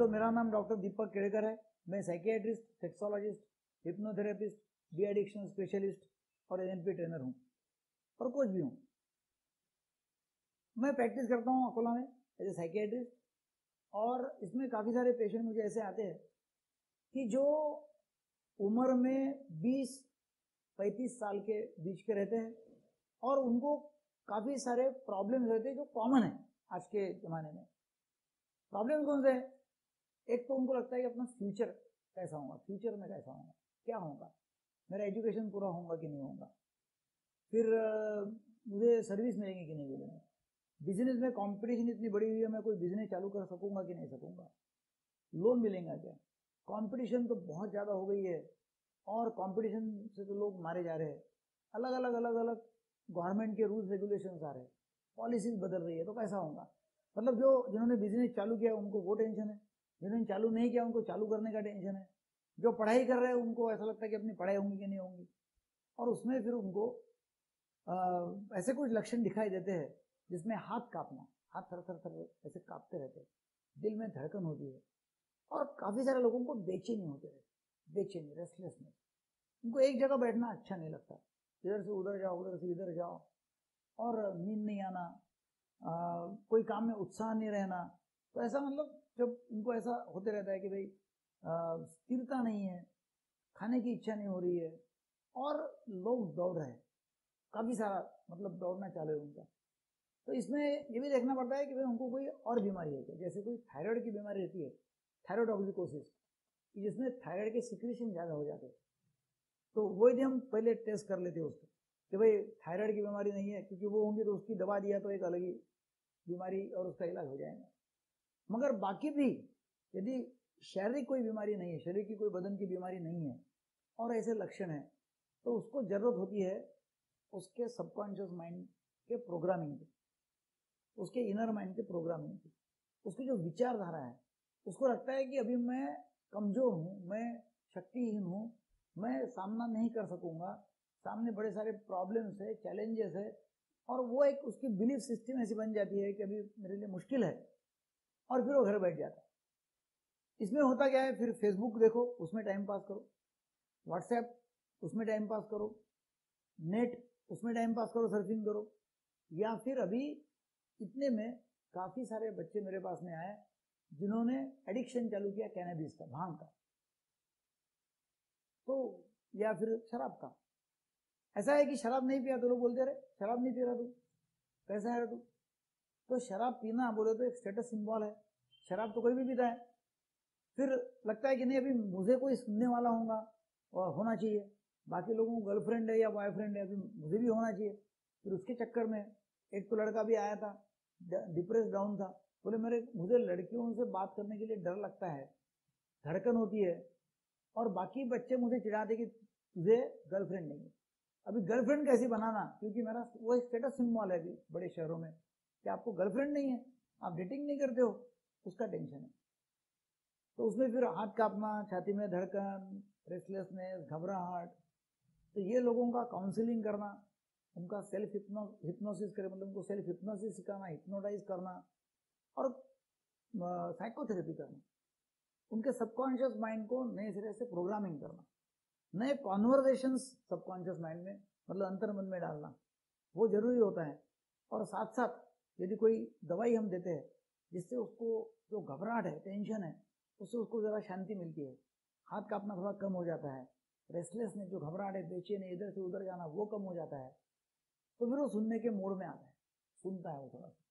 Hello मेरा नाम doctor दीपक केड़कर है। मैं psychiatrist sexologist hypnotherapist de addiction specialist और एनएलपी ट्रेनर हूँ, और कोच भी हूँ। मैं प्रैक्टिस करता हूँ अकोला में एज ए साइकियाट्रिस्ट और इसमें काफ़ी सारे पेशेंट मुझे ऐसे आते हैं कि जो उम्र में 20 35 साल के बीच के रहते हैं, और उनको काफ़ी सारे प्रॉब्लम्स रहते हैं जो कॉमन है आज के ज़माने में। प्रॉब्लम कौन से है? एक तो उनको लगता है कि अपना फ्यूचर कैसा होगा? फ्यूचर में कैसा होगा? क्या होगा? मेरा एजुकेशन पूरा होगा कि नहीं होगा? फिर मुझे सर्विस मिलेंगी कि नहीं मिलेंगी? बिज़नेस में कंपटीशन इतनी बड़ी हुई है, मैं कोई बिज़नेस चालू कर सकूँगा कि नहीं सकूँगा? लोन मिलेगा क्या? कंपटीशन तो बहुत ज़्यादा हो गई है, और कंपटीशन से तो लोग मारे जा रहे हैं। अलग अलग अलग अलग गवर्नमेंट के रूल्स रेगुलेशन आ रहे हैं। पॉलिसीज़ बदल रही है तो कैसा होगा? मतलब जो जिन्होंने बिज़नेस चालू किया, उनको वो टेंशन है। जिन्होंने चालू नहीं किया उनको चालू करने का टेंशन है। जो पढ़ाई कर रहे हैं उनको ऐसा लगता है कि अपनी पढ़ाई होंगी कि नहीं होंगी। और उसमें फिर उनको आ, ऐसे कुछ लक्षण दिखाई देते हैं जिसमें हाथ कांपना हाथ थर थर थर ऐसे कांपते रहते हैं। दिल में धड़कन होती है। और काफ़ी सारे लोगों को बेचैनी होते रहते बेचैनी रेस्टलेसनेस उनको एक जगह बैठना अच्छा नहीं लगता। इधर से उधर जाओ उधर से इधर जाओ। और नींद नहीं आना आ, कोई काम में उत्साह नहीं रहना। तो ऐसा मतलब जब उनको ऐसा होते रहता है कि भाई स्थिरता नहीं है, खाने की इच्छा नहीं हो रही है, और लोग दौड़ रहे हैं। काफ़ी सारा मतलब दौड़ना चालू है उनका। तो इसमें ये भी देखना पड़ता है कि भाई उनको कोई और बीमारी है क्या? जैसे कोई थायराइड की बीमारी रहती है थायराइड ऑक्सिकोसिस जिसमें थायराइड के सिक्रेशन ज़्यादा हो जाते हैं। तो वो यदि हम पहले टेस्ट कर लेते उसको, कि भाई थायराइड की बीमारी नहीं है, क्योंकि वो होंगी तो उसकी दवा दिया तो एक अलग ही बीमारी और उसका इलाज हो जाएगा। मगर बाकी भी, यदि शारीरिक कोई बीमारी नहीं है, शरीर की कोई बदन की बीमारी नहीं है, और ऐसे लक्षण है तो उसको ज़रूरत होती है उसके सबकॉन्शियस माइंड के प्रोग्रामिंग की, उसके इनर माइंड के प्रोग्रामिंग की, उसकी जो विचारधारा है, उसको लगता है कि अभी मैं कमज़ोर हूँ, मैं शक्तिहीन हूँ, मैं सामना नहीं कर सकूँगा, सामने बड़े सारे प्रॉब्लम्स है चैलेंजेस है, और वो एक उसकी बिलीफ सिस्टम ऐसी बन जाती है कि अभी मेरे लिए मुश्किल है। और फिर वो घर बैठ जाता है। इसमें होता क्या है, फिर फेसबुक देखो, उसमें टाइम पास करो। व्हाट्सएप उसमें टाइम पास करो। नेट उसमें टाइम पास करो सर्फिंग करो। या फिर अभी इतने में काफ़ी सारे बच्चे मेरे पास में आए, जिन्होंने एडिक्शन चालू किया कैनबिस का, भाँग का। तो या फिर शराब का। ऐसा है कि शराब नहीं पिया तो लोग बोलते रहे शराब नहीं पी रहा तू। कैसा है तू। तो शराब पीना बोले तो एक स्टेटस सिंबल है। शराब तो कोई भी पीता है। फिर लगता है कि नहीं, अभी मुझे कोई सुनने वाला होगा और होना चाहिए। बाकी लोगों को गर्लफ्रेंड है या बॉयफ्रेंड है, अभी मुझे भी होना चाहिए। फिर उसके चक्कर में एक तो लड़का भी आया था डिप्रेस डाउन था। बोले, मेरे, मुझे लड़कियों से बात करने के लिए डर लगता है। धड़कन होती है। और बाकी बच्चे मुझे चिढ़ाते कि तुझे गर्लफ्रेंड नहीं है। अभी गर्लफ्रेंड कैसी बनाना? क्योंकि मेरा वो स्टेटस सिंबल है अभी बड़े शहरों में। कि आपको गर्लफ्रेंड नहीं है, आप डेटिंग नहीं करते हो, उसका टेंशन है। तो उसमें फिर हाथ कांपना, छाती में धड़कन रेस्टलेसनेस घबराहट तो ये लोगों का काउंसलिंग करना, उनका सेल्फ हिप्नो हिप्नोसिस करे मतलब उनको सेल्फ हिप्नोसिस सिखाना हिप्नोटाइज करना, और साइकोथेरेपी करना। उनके सबकॉन्शियस माइंड को नए सिरे से प्रोग्रामिंग करना। नए कॉन्वर्जेशन सबकॉन्शियस माइंड में मतलब अंतर्मन में डालना, वो ज़रूरी होता है। और साथ साथ यदि कोई दवाई हम देते हैं, जिससे उसको जो घबराहट है टेंशन है, उससे उसको ज़रा शांति मिलती है। हाथ कांपना थोड़ा कम हो जाता है। रेस्टलेसनेस जो घबराहट है बेचैन इधर से उधर जाना, वो कम हो जाता है। तो फिर वो सुनने के मोड में आता है। सुनता है वो थोड़ा सा।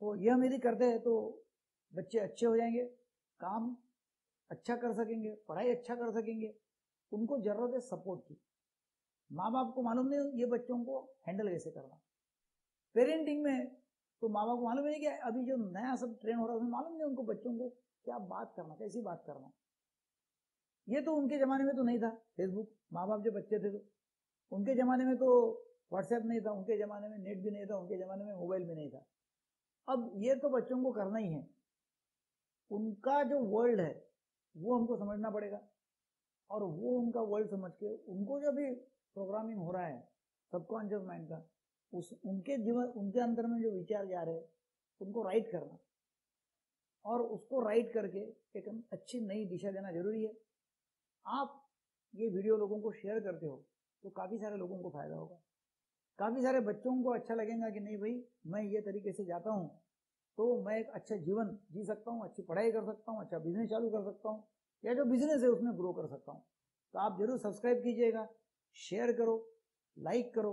तो यह हम यदि करते हैं तो बच्चे अच्छे हो जाएँगे, काम अच्छा कर सकेंगे, पढ़ाई अच्छा कर सकेंगे। उनको ज़रूरत है सपोर्ट की। माँ बाप को मालूम नहीं ये बच्चों को हैंडल कैसे करना। पेरेंटिंग में तो माँ बाप को मालूम नहीं कि अभी जो नया सब ट्रेन हो रहा है, उसमें मालूम नहीं उनको, बच्चों को क्या बात करना, कैसी बात करना ये तो उनके जमाने में तो नहीं था फेसबुक माँ बाप जो बच्चे थे तो। उनके जमाने में तो व्हाट्सएप नहीं था, उनके ज़माने में नेट भी नहीं था, उनके ज़माने में मोबाइल भी नहीं था। अब ये तो बच्चों को करना ही है। उनका जो वर्ल्ड है, वो हमको समझना पड़ेगा। और वो उनका वर्ल्ड समझ के उनको जो भी प्रोग्रामिंग हो रहा है सबकॉन्शियस माइंड का उस, उनके जीवन, उनके अंदर में जो विचार जा रहे हैं, उनको राइट करना। और उसको राइट करके एक अच्छी नई दिशा देना ज़रूरी है। आप ये वीडियो लोगों को शेयर करते हो तो काफ़ी सारे लोगों को फ़ायदा होगा। काफ़ी सारे बच्चों को अच्छा लगेगा कि नहीं भाई, मैं ये तरीके से जाता हूँ तो मैं एक अच्छा जीवन जी सकता हूँ, अच्छी पढ़ाई कर सकता हूँ अच्छा बिज़नेस चालू कर सकता हूँ, या जो बिज़नेस है उसमें ग्रो कर सकता हूँ। तो आप ज़रूर सब्सक्राइब कीजिएगा शेयर करो लाइक करो